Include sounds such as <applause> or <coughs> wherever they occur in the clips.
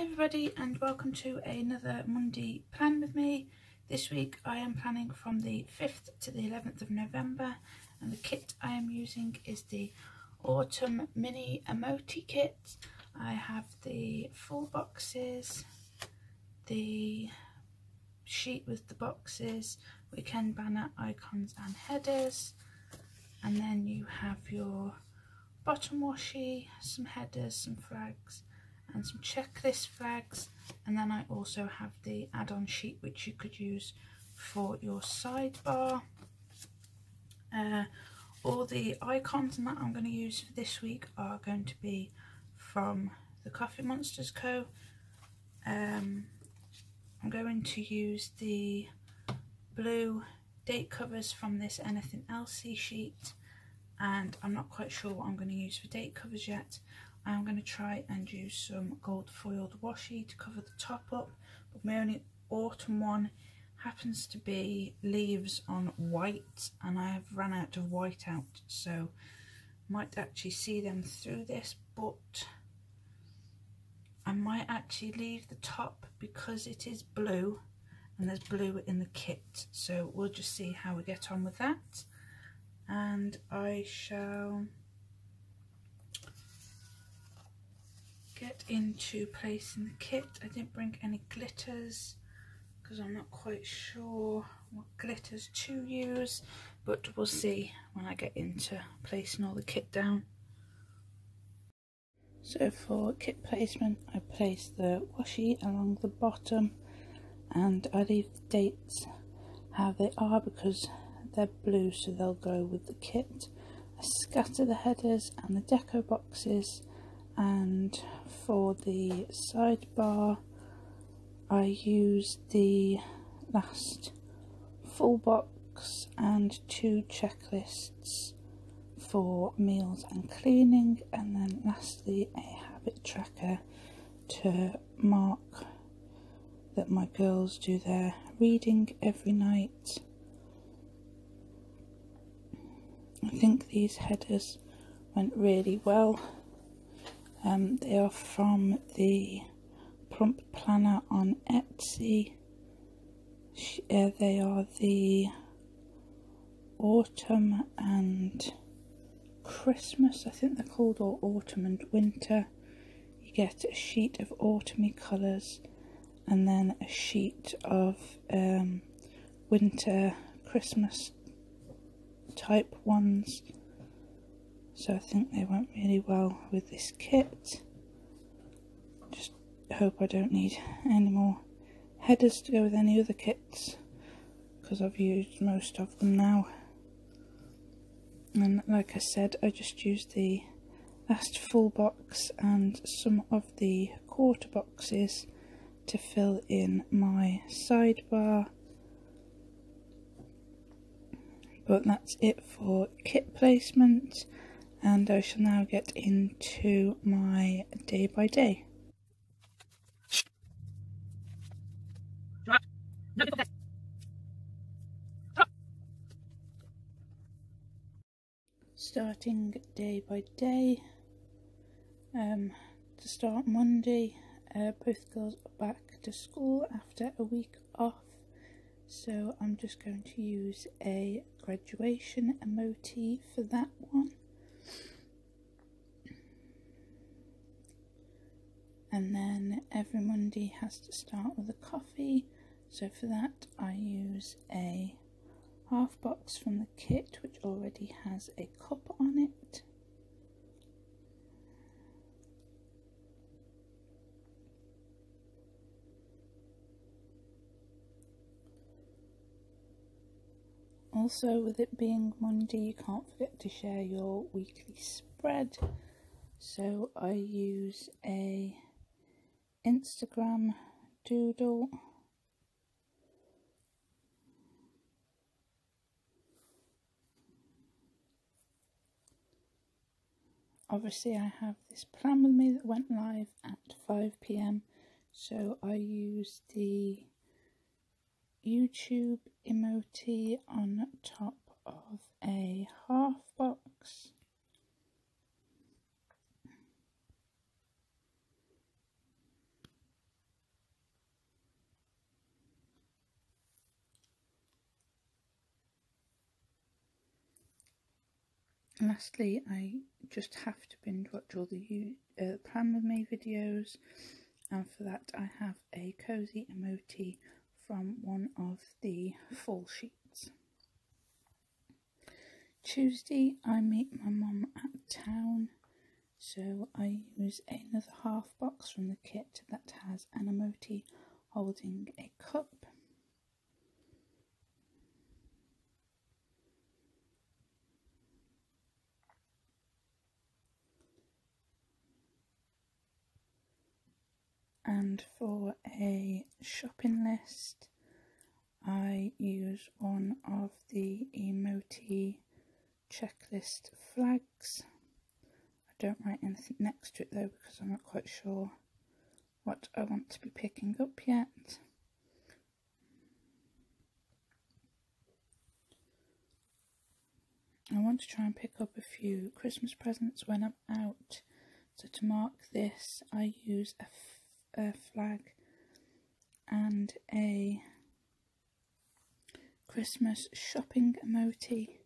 Everybody and welcome to another Monday plan with me. This week I am planning from the 5th to the 11th of November and the kit I am using is the Autumn Mini Emoji Kit. I have the full boxes, the sheet with the boxes, weekend banner icons and headers and then you have your bottom washi, some headers, some flags and some checklist flags and then I also have the add-on sheet which you could use for your sidebar. Uh, all the icons that I'm going to use for this week are going to be from the Coffee Monsters Co. Um, I'm going to use the blue date covers from this Anything Elsie sheet and I'm not quite sure what I'm going to use for date covers yet. I'm going to try and use some gold foiled washi to cover the top up but my only autumn one happens to be leaves on white and I have run out of white out so might actually see them through this but I might actually leave the top because it is blue and there's blue in the kit so we'll just see how we get on with that. And I shall get into placing the kit. I didn't bring any glitters because I'm not quite sure what glitters to use but we'll see when I get into placing all the kit down. So for kit placement I place the washi along the bottom and I leave the dates how they are because they're blue so they'll go with the kit. I scatter the headers and the deco boxes and for the sidebar I use the last full box and two checklists for meals and cleaning and then lastly a habit tracker to mark that my girls do their reading every night. I think these headers went really well um, they are from the Plump Planner on Etsy. Uh, they are the autumn and Christmas, I think they're called, or autumn and winter. You get a sheet of autumny colours and then a sheet of um, winter Christmas type ones so I think they went really well with this kit. Just hope I don't need any more headers to go with any other kits because I've used most of them now. And like I said I just used the last full box and some of the quarter boxes to fill in my sidebar. But that's it for kit placement and I shall now get into my day by day. Starting day by day, um, to start Monday, uh, both girls are back to school after a week off, so I'm just going to use a graduation emoji for that one. And then every Monday has to start with a coffee so for that I use a half box from the kit which already has a cup on it Also, with it being Monday, you can't forget to share your weekly spread. So I use a Instagram doodle. Obviously I have this plan with me that went live at 5pm so I use the YouTube emoji on top of a half box lastly, I just have to binge watch all the uh, Plan With Me videos, and for that I have a cozy emoji from one of the fall sheets. Tuesday, I meet my mum at town, so I use another half box from the kit that has an emoji holding a cup. And for a shopping list, I use one of the Emoti checklist flags. I don't write anything next to it though because I'm not quite sure what I want to be picking up yet. I want to try and pick up a few Christmas presents when I'm out. So to mark this, I use a, a flag and a Christmas shopping emoji.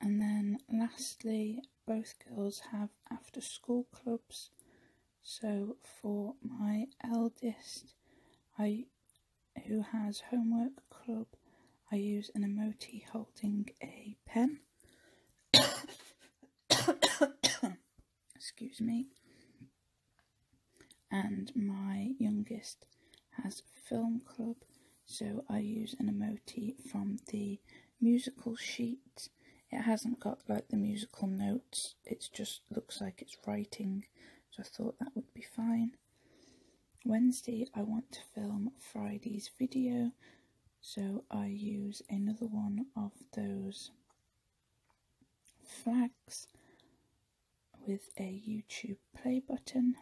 And then lastly, both girls have after school clubs. So for my eldest, I who has homework club, I use an emoji holding a pen. Excuse me. And my youngest has film club, so I use an emoji from the musical sheet it hasn't got like the musical notes, it just looks like it's writing, so I thought that would be fine. Wednesday, I want to film Friday's video, so I use another one of those flags with a YouTube play button.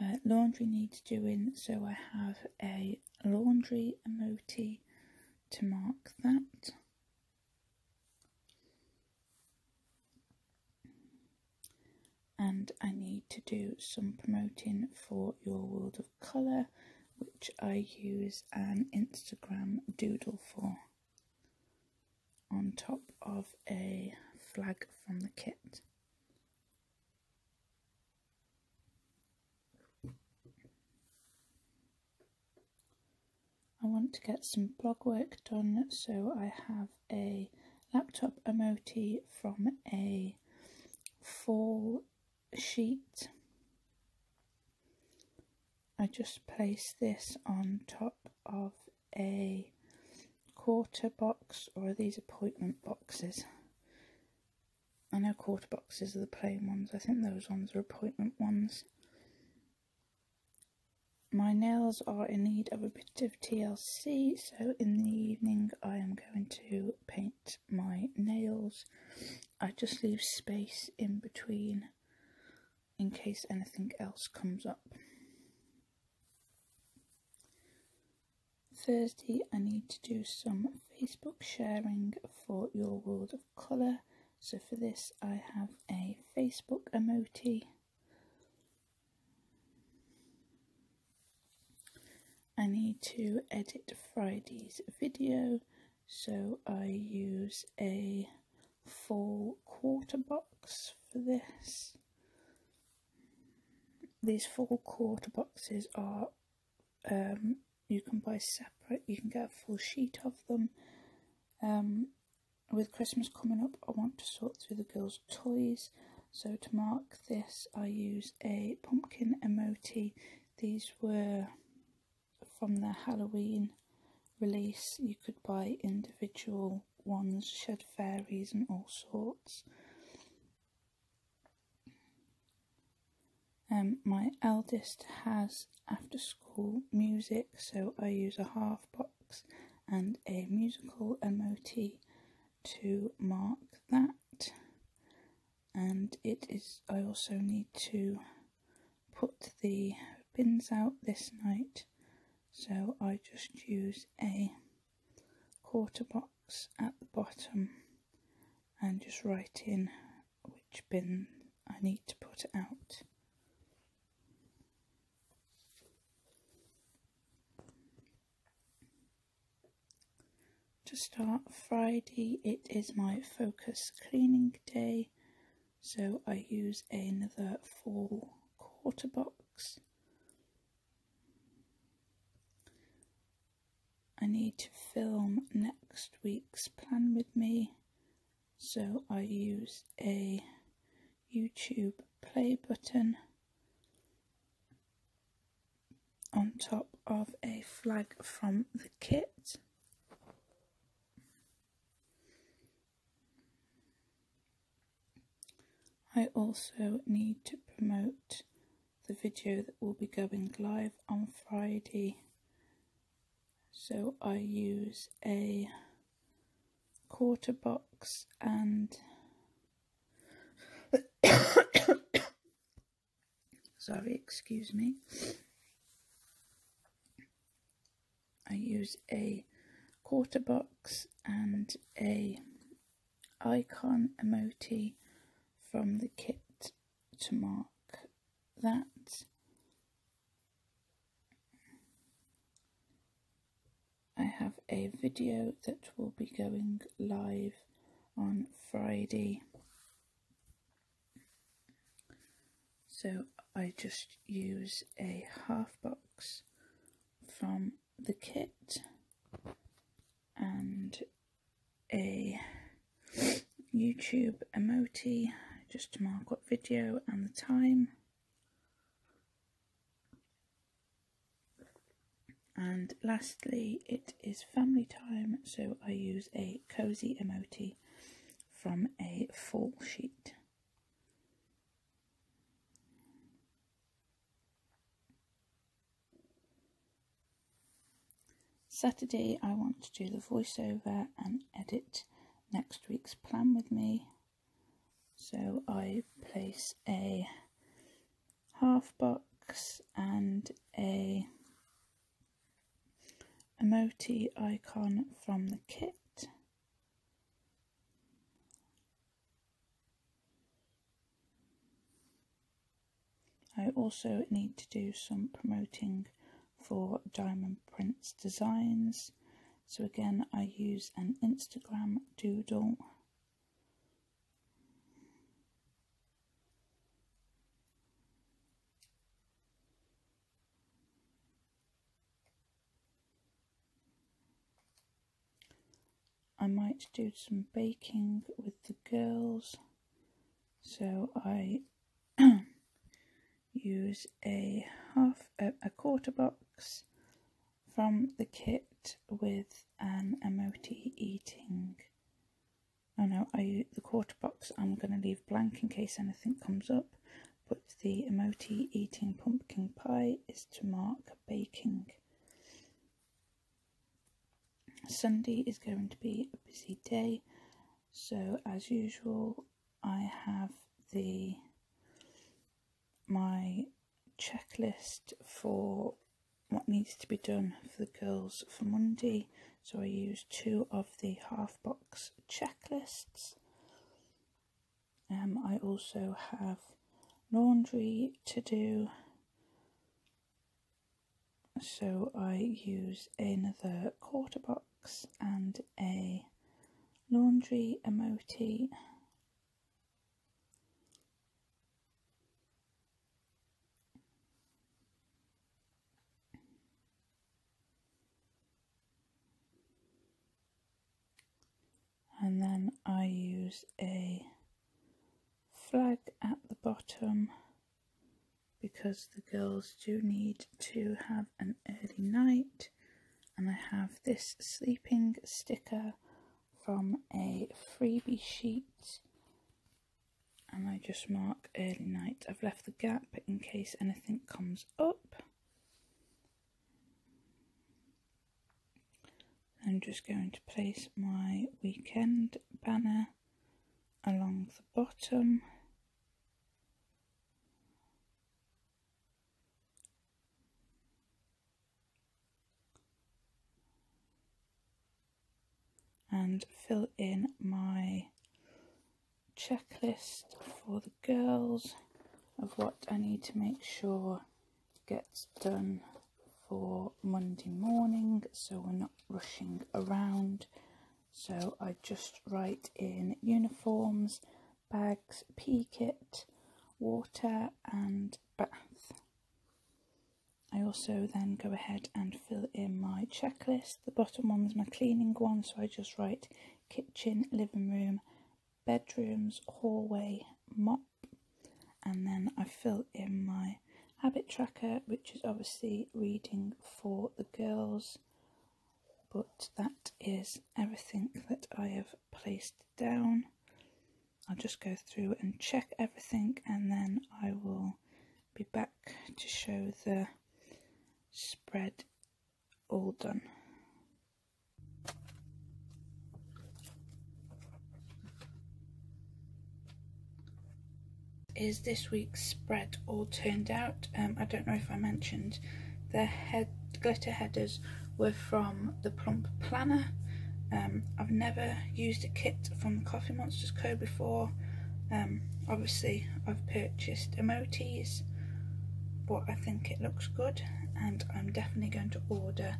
Uh, laundry needs doing, so I have a laundry emoji to mark that. and I need to do some promoting for your world of colour which I use an Instagram doodle for on top of a flag from the kit. I want to get some blog work done so I have a laptop emoji from a fall sheet. I just place this on top of a quarter box, or these appointment boxes? I know quarter boxes are the plain ones, I think those ones are appointment ones. My nails are in need of a bit of TLC, so in the evening I am going to paint my nails. I just leave space in between in case anything else comes up. Thursday, I need to do some Facebook sharing for Your World of Colour. So for this, I have a Facebook emoji. I need to edit Friday's video, so I use a full quarter box for this. These four quarter boxes are um, you can buy separate. You can get a full sheet of them. Um, with Christmas coming up, I want to sort through the girls' toys. So to mark this, I use a pumpkin emoji. These were from the Halloween release. You could buy individual ones, shed fairies and all sorts. Um, my eldest has after school music, so I use a half box and a musical emoji to mark that. And it is, I also need to put the bins out this night, so I just use a quarter box at the bottom and just write in which bin I need to put out. Start Friday. It is my focus cleaning day, so I use another full quarter box. I need to film next week's plan with me, so I use a YouTube play button on top of a flag from the kit. I also need to promote the video that will be going live on Friday. So I use a quarter box and <coughs> sorry, excuse me. I use a quarter box and a icon emoji from the kit to mark that. I have a video that will be going live on Friday. So I just use a half box from the kit and a YouTube emoji just to mark what video and the time. And lastly, it is family time, so I use a cozy emoji from a fall sheet. Saturday, I want to do the voiceover and edit next week's plan with me. So I place a half box and a emoji icon from the kit. I also need to do some promoting for Diamond Prince Designs. So again, I use an Instagram doodle. I might do some baking with the girls. So I <clears throat> use a half a, a quarter box from the kit with an emoji eating. Oh no, I the quarter box I'm going to leave blank in case anything comes up, but the emoji eating pumpkin pie is to mark baking. Sunday is going to be a busy day, so as usual, I have the my checklist for what needs to be done for the girls for Monday. So I use two of the half box checklists. Um, I also have laundry to do. So I use another quarter box and a laundry emoji. And then I use a flag at the bottom because the girls do need to have an early night have this sleeping sticker from a freebie sheet and I just mark early night. I've left the gap in case anything comes up. I'm just going to place my weekend banner along the bottom. And fill in my checklist for the girls of what I need to make sure gets done for Monday morning so we're not rushing around So I just write in uniforms, bags, PE kit, water and bath. I also then go ahead and fill in my checklist. The bottom one is my cleaning one, so I just write kitchen, living room, bedrooms, hallway, mop, and then I fill in my habit tracker, which is obviously reading for the girls. But that is everything that I have placed down. I'll just go through and check everything and then I will be back to show the spread all done. Is this week's spread all turned out? Um, I don't know if I mentioned the head glitter headers were from the Plump Planner. Um, I've never used a kit from the Coffee Monsters Co before. Um, obviously, I've purchased emojis, but I think it looks good, and I'm definitely going to order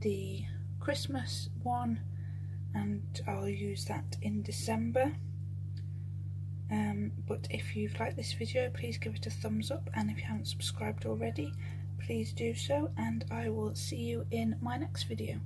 the Christmas one, and I'll use that in December. Um, but if you've liked this video, please give it a thumbs up, and if you haven't subscribed already, please do so, and I will see you in my next video.